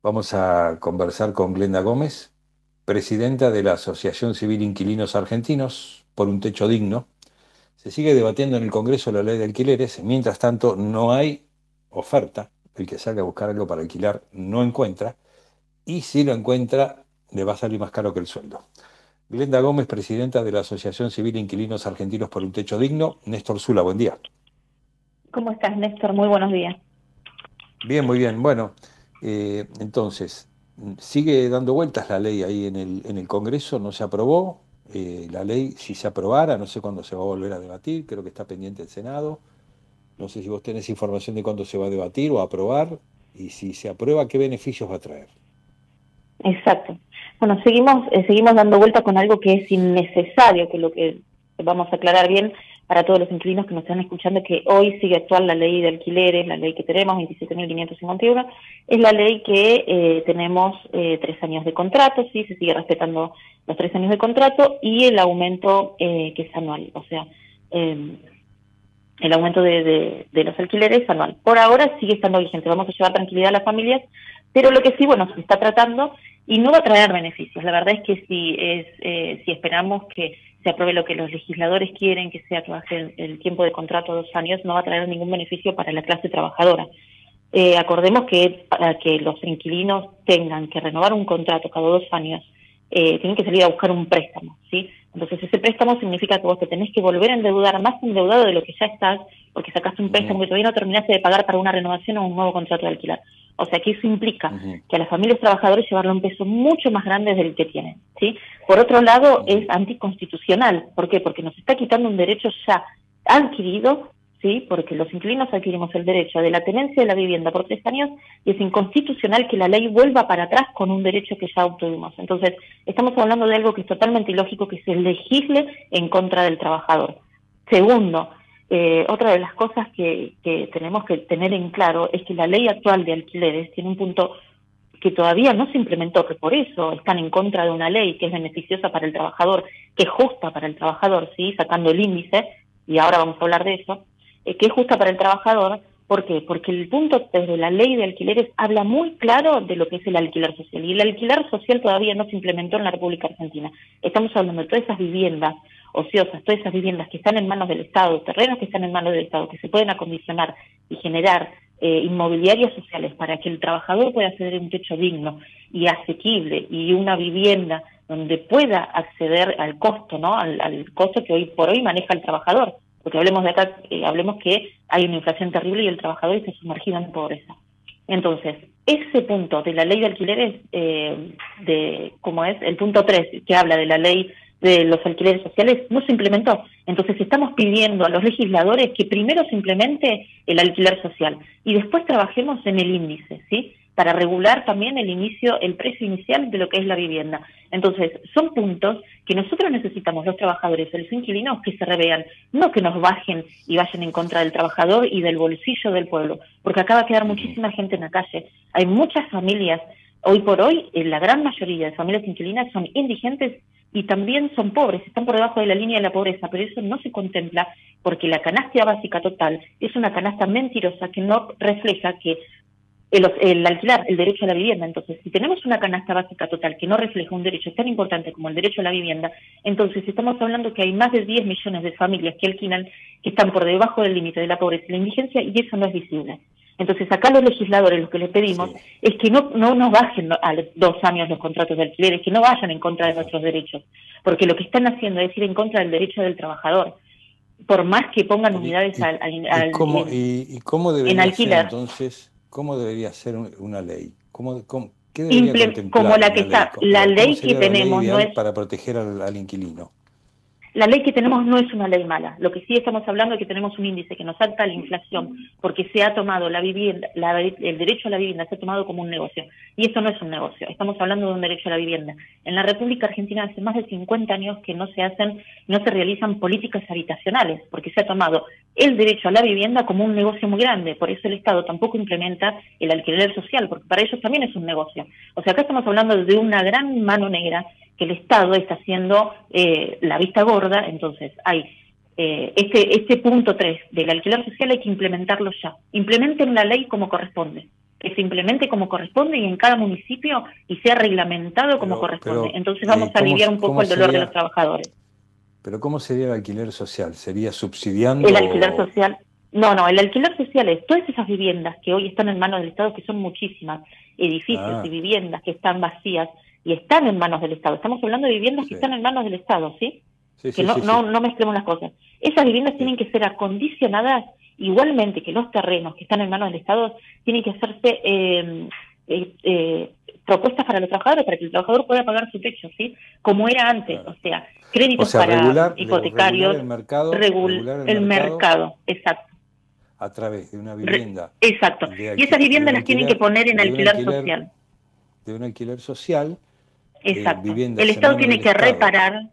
Vamos a conversar con Glenda Gómez, presidenta de la Asociación Civil Inquilinos Argentinos por un Techo Digno. Se sigue debatiendo en el Congreso la ley de alquileres, mientras tanto no hay oferta, el que salga a buscar algo para alquilar no encuentra, y si lo encuentra le va a salir más caro que el sueldo. Glenda Gómez, presidenta de la Asociación Civil Inquilinos Argentinos por un Techo Digno. Néstor Zula, buen día. ¿Cómo estás, Néstor? Muy buenos días. Bien, muy bien. Bueno, eh, entonces, sigue dando vueltas la ley ahí en el, en el Congreso, no se aprobó. Eh, la ley, si se aprobara, no sé cuándo se va a volver a debatir, creo que está pendiente el Senado. No sé si vos tenés información de cuándo se va a debatir o a aprobar, y si se aprueba, ¿qué beneficios va a traer? Exacto. Bueno, seguimos, eh, seguimos dando vuelta con algo que es innecesario, que lo que vamos a aclarar bien para todos los inquilinos que nos están escuchando, que hoy sigue actual la ley de alquileres, la ley que tenemos, 27.551, es la ley que eh, tenemos eh, tres años de contrato, sí, se sigue respetando los tres años de contrato y el aumento que es anual, o sea, em, el aumento de, de, de, los alquileres anual. Por ahora sigue estando vigente, vamos a llevar tranquilidad a las familias, pero lo que sí, bueno, se está tratando y no va a traer beneficios. La verdad es que si, es, eh, si esperamos que se apruebe lo que los legisladores quieren, que sea que baje el, tiempo de contrato a dos años, no va a traer ningún beneficio para la clase trabajadora. Eh, acordemos que para que los inquilinos tengan que renovar un contrato cada dos años, eh, tienen que salir a buscar un préstamo, ¿sí? Entonces ese préstamo significa que vos te tenés que volver a endeudar más endeudado de lo que ya estás, porque sacaste un préstamo que todavía no terminaste de pagar para una renovación o un nuevo contrato de alquiler. O sea que eso implica que a las familias trabajadoras llevarle un peso mucho más grande del que tienen. ¿sí? Por otro lado, es anticonstitucional. ¿Por qué? Porque nos está quitando un derecho ya adquirido, ¿sí? porque los inquilinos adquirimos el derecho de la tenencia de la vivienda por tres años y es inconstitucional que la ley vuelva para atrás con un derecho que ya obtuvimos. Entonces, estamos hablando de algo que es totalmente ilógico, que se legisle en contra del trabajador. Segundo, eh, otra de las cosas que, tenemos que tener en claro es que la ley actual de alquileres tiene un punto que todavía no se implementó, que por eso están en contra de una ley que es beneficiosa para el trabajador, que es justa para el trabajador, sí, sacando el índice, y ahora vamos a hablar de eso, eh, que es justa para el trabajador, ¿por qué? Porque el punto de la ley de alquileres habla muy claro de lo que es el alquiler social, y el alquiler social todavía no se implementó en la República Argentina. Estamos hablando de todas esas viviendas ociosas, todas esas viviendas que están en manos del Estado, terrenos que están en manos del Estado, que se pueden acondicionar y generar eh, inmobiliarias sociales para que el trabajador pueda acceder a un techo digno y asequible y una vivienda donde pueda acceder al costo, ¿no? Al, costo que hoy por hoy maneja el trabajador. Porque hablemos de acá, eh, hablemos que hay una inflación terrible y el trabajador está sumergido en pobreza. Entonces, ese punto de la ley de alquileres, eh, de como es el punto 3, que habla de la ley de los alquileres sociales no se implementó. Entonces estamos pidiendo a los legisladores que primero se implemente el alquiler social y después trabajemos en el índice, ¿sí? Para regular también el inicio, el precio inicial de lo que es la vivienda. Entonces, son puntos que nosotros necesitamos, los trabajadores, los inquilinos, que se revean, no que nos bajen y vayan en contra del trabajador y del bolsillo del pueblo, porque acá va a quedar muchísima gente en la calle. Hay muchas familias, hoy por hoy, la gran mayoría de familias inquilinas son indigentes y también son pobres, están por debajo de la línea de la pobreza, pero eso no se contempla porque la canasta básica total es una canasta mentirosa que no refleja que el, alquilar, el derecho a la vivienda. Entonces, si tenemos una canasta básica total que no refleja un derecho tan importante como el derecho a la vivienda, entonces estamos hablando que hay más de 10 millones de familias que alquilan que están por debajo del límite de la pobreza y la indigencia y eso no es visible. Entonces, acá los legisladores lo que les pedimos es que no, no nos bajen a dos años los contratos de alquileres, que no vayan en contra de nuestros derechos, porque lo que están haciendo es ir en contra del derecho del trabajador. Por más que pongan unidades al, al, cómo, y, cómo debería en Ser, entonces, ¿cómo debería ser una ley? ¿Cómo, qué debería como la que está, la ley que tenemos no es para proteger al inquilino. La ley que tenemos no es una ley mala. Lo que sí estamos hablando es que tenemos un índice que nos salta la inflación porque se ha tomado la vivienda, el derecho a la vivienda se ha tomado como un negocio. Y eso no es un negocio. Estamos hablando de un derecho a la vivienda. En la República Argentina hace más de 50 años que no se hacen, no se realizan políticas habitacionales porque se ha tomado el derecho a la vivienda como un negocio muy grande. Por eso el Estado tampoco implementa el alquiler social porque para ellos también es un negocio. O sea, acá estamos hablando de una gran mano negra que el Estado está haciendo eh, la vista gorda, entonces hay eh, este, este punto 3 del alquiler social hay que implementarlo ya. Implementen la ley como corresponde. que se implemente como corresponde y en cada municipio y sea reglamentado como corresponde. Entonces vamos a aliviar un poco el dolor de los trabajadores. Pero ¿cómo sería el alquiler social? ¿Sería subsidiando? El alquiler social, no, no, el alquiler social es todas esas viviendas que hoy están en manos del Estado, que son muchísimas, edificios ah. y viviendas que están vacías y están en manos del Estado. Estamos hablando de viviendas que están en manos del Estado, ¿sí? que no, no, no mezclemos las cosas. Esas viviendas tienen que ser acondicionadas igualmente que los terrenos que están en manos del Estado, tienen que hacerse eh, eh, eh, propuestas para los trabajadores, para que el trabajador pueda pagar su techo, ¿sí? Como era antes, o sea, créditos para hipotecarios, el mercado, el, mercado, exacto. A través de una vivienda. exacto. y esas viviendas las tienen que poner en alquiler, social. De un alquiler social. Exacto. el Estado tiene que reparar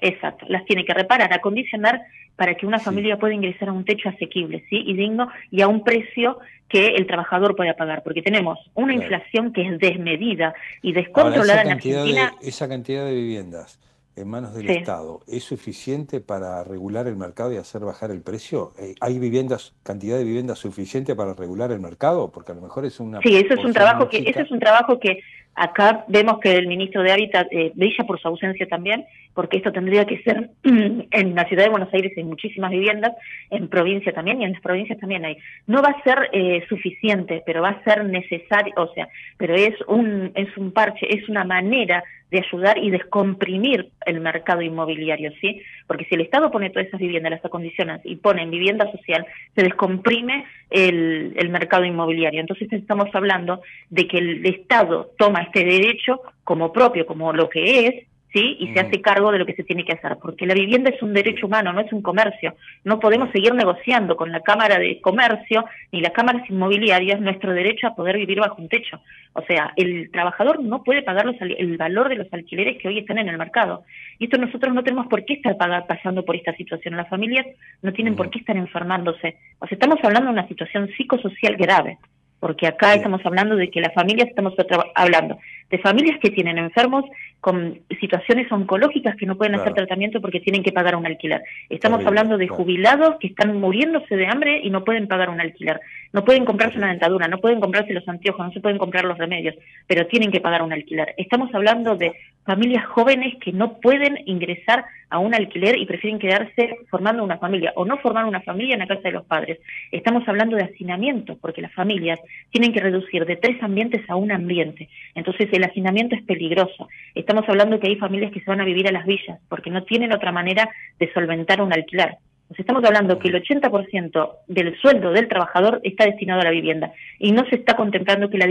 Exacto, las tiene que reparar, acondicionar para que una familia pueda ingresar a un techo asequible, ¿sí? Y digno y a un precio que el trabajador pueda pagar, porque tenemos una inflación que es desmedida y descontrolada en Argentina. esa cantidad de viviendas en manos del Estado, ¿es suficiente para regular el mercado y hacer bajar el precio? Eh, ¿Hay viviendas, cantidad de viviendas suficiente para regular el mercado? Porque a lo mejor es una... Sí, eso es un trabajo que, eso es un trabajo que Acá vemos que el ministro de Hábitat eh, brilla por su ausencia también, porque esto tendría que ser en la ciudad de Buenos Aires hay muchísimas viviendas, en provincia también y en las provincias también hay. No va a ser eh, suficiente, pero va a ser necesario, o sea, pero es un es un parche, es una manera de ayudar y descomprimir el mercado inmobiliario, ¿sí? Porque si el Estado pone todas esas viviendas, las acondiciona y pone en vivienda social, se descomprime el, el mercado inmobiliario. Entonces estamos hablando de que el Estado toma este derecho como propio, como lo que es, ¿sí? Y se hace cargo de lo que se tiene que hacer, porque la vivienda es un derecho humano, no es un comercio. No podemos seguir negociando con la Cámara de Comercio ni las cámaras inmobiliarias nuestro derecho a poder vivir bajo un techo. O sea, el trabajador no puede pagar el valor de los alquileres que hoy están en el mercado. Y esto nosotros no tenemos por qué estar pasando por esta situación. Las familias no tienen por qué estar enfermándose. O sea, estamos hablando de una situación psicosocial grave porque acá estamos hablando de que las familias, estamos hablando de familias que tienen enfermos con situaciones oncológicas que no pueden hacer tratamiento porque tienen que pagar un alquiler. Estamos hablando de jubilados que están muriéndose de hambre y no pueden pagar un alquiler. No pueden comprarse una dentadura, no pueden comprarse los anteojos, no se pueden comprar los remedios, pero tienen que pagar un alquiler. Estamos hablando de familias jóvenes que no pueden ingresar a un alquiler y prefieren quedarse formando una familia o no formar una familia en la casa de los padres. Estamos hablando de hacinamiento, porque las familias tienen que reducir de tres ambientes a un ambiente. Entonces el hacinamiento es peligroso. Estamos hablando que hay familias que se van a vivir a las villas porque no tienen otra manera de solventar un alquiler. Nos estamos hablando que el 80% del sueldo del trabajador está destinado a la vivienda y no se está contemplando que la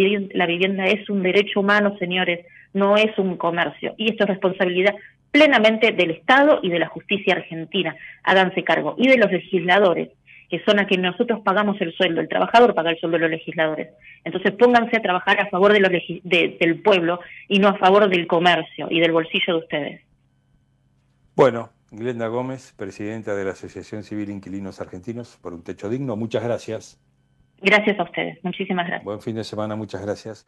vivienda es un derecho humano, señores, no es un comercio. Y esto es responsabilidad plenamente del Estado y de la justicia argentina. Háganse cargo. Y de los legisladores, que son a quienes nosotros pagamos el sueldo. El trabajador paga el sueldo de los legisladores. Entonces pónganse a trabajar a favor de los del pueblo y no a favor del comercio y del bolsillo de ustedes. Bueno, Glenda Gómez, presidenta de la Asociación Civil Inquilinos Argentinos, por un techo digno. Muchas gracias. Gracias a ustedes. Muchísimas gracias. Buen fin de semana. Muchas gracias.